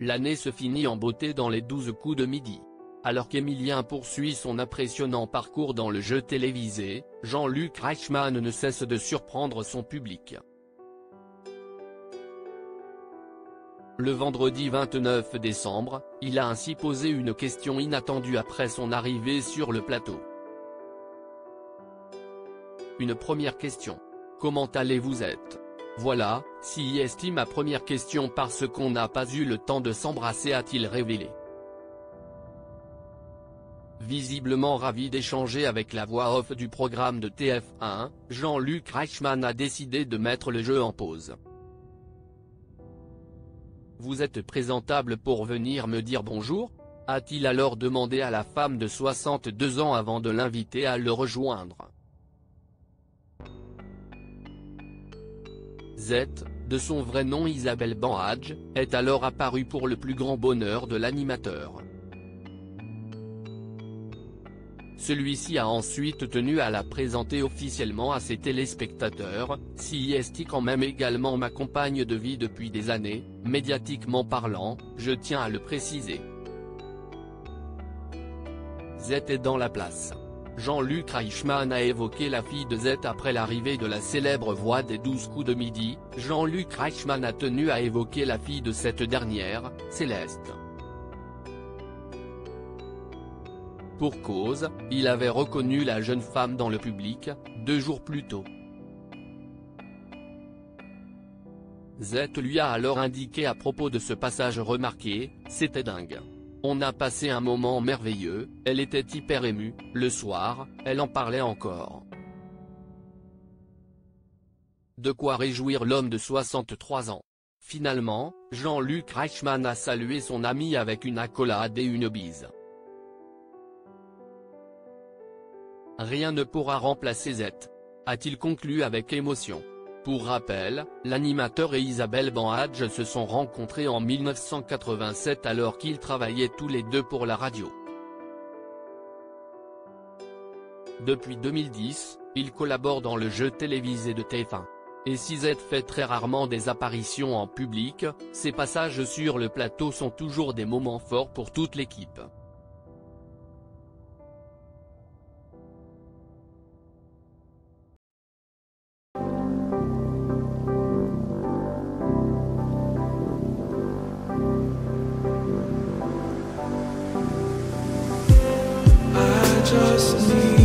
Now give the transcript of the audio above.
l'année se finit en beauté dans les 12 coups de midi. Alors qu'Emilien poursuit son impressionnant parcours dans le jeu télévisé, Jean-Luc Reichmann ne cesse de surprendre son public. Le vendredi 29 décembre, il a ainsi posé une question inattendue après son arrivée sur le plateau. Une première question. Comment allez-vous êtes Voilà, si est ma première question parce qu'on n'a pas eu le temps de s'embrasser a-t-il révélé. Visiblement ravi d'échanger avec la voix off du programme de TF1, Jean-Luc Reichmann a décidé de mettre le jeu en pause. Vous êtes présentable pour venir me dire bonjour a-t-il alors demandé à la femme de 62 ans avant de l'inviter à le rejoindre. Z, de son vrai nom Isabelle Banhadj, est alors apparue pour le plus grand bonheur de l'animateur. Celui-ci a ensuite tenu à la présenter officiellement à ses téléspectateurs, si est quand même également ma compagne de vie depuis des années, médiatiquement parlant, je tiens à le préciser. Z est dans la place. Jean-Luc Reichmann a évoqué la fille de Z après l'arrivée de la célèbre voix des douze coups de midi, Jean-Luc Reichmann a tenu à évoquer la fille de cette dernière, Céleste. Pour cause, il avait reconnu la jeune femme dans le public, deux jours plus tôt. Z lui a alors indiqué à propos de ce passage remarqué, c'était dingue. On a passé un moment merveilleux, elle était hyper émue, le soir, elle en parlait encore. De quoi réjouir l'homme de 63 ans. Finalement, Jean-Luc Reichmann a salué son ami avec une accolade et une bise. Rien ne pourra remplacer Z. A-t-il conclu avec émotion. Pour rappel, l'animateur et Isabelle Banhadj se sont rencontrés en 1987 alors qu'ils travaillaient tous les deux pour la radio. Depuis 2010, ils collaborent dans le jeu télévisé de TF1. Et si Z fait très rarement des apparitions en public, ses passages sur le plateau sont toujours des moments forts pour toute l'équipe. just me.